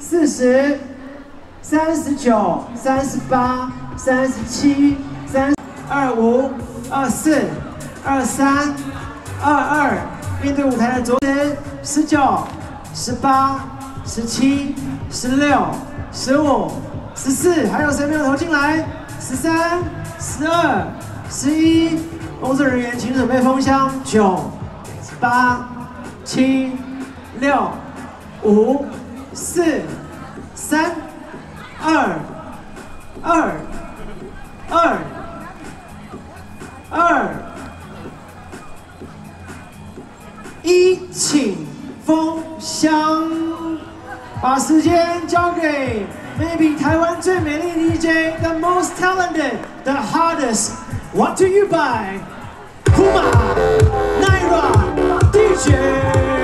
四十、三十九、三十八、三十七、三二五、二四、二三、二二，面对舞台的左手，十九、十八、十七、十六、十五、十四，还有谁没有投进来？十三、十二、十一，工作人员请准备封箱。九、八、七、六、五、四、三、二、二、二、二、一，请封箱。把时间交给 maybe 台湾最美丽 DJ，the most talented，the hardest，what do you buy？Puma，Naira，DJ。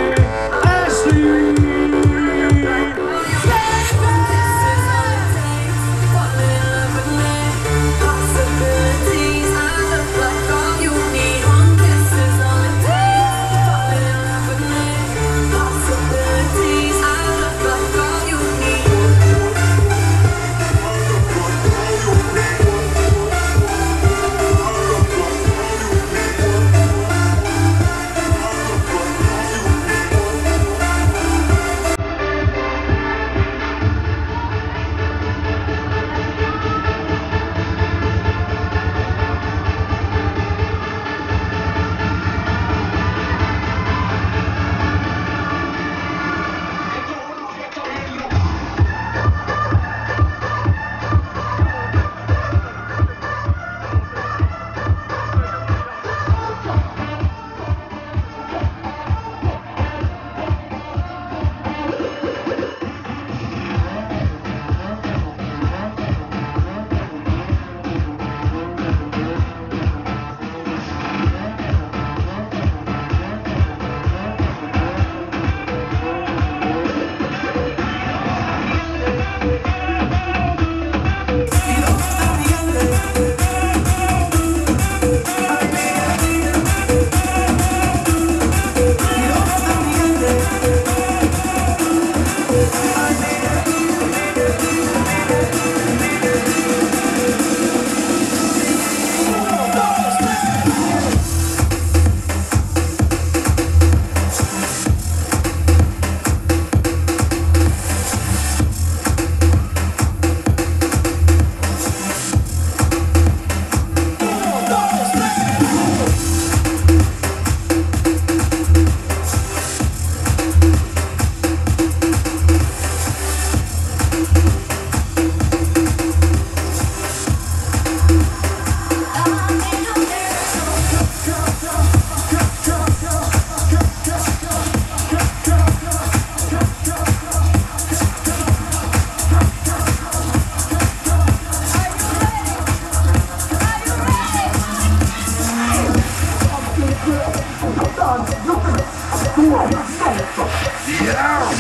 Yeah!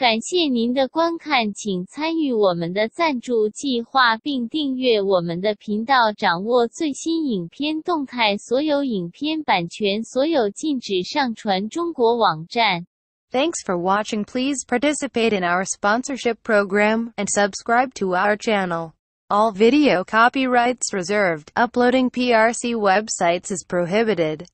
感谢您的观看，请参与我们的赞助计划，并订阅我们的频道，掌握最新影片动态。所有影片版权所有，禁止上传中国网站。Thanks for watching. Please participate in our sponsorship program and subscribe to our channel. All video copyrights reserved. Uploading PRC websites is prohibited.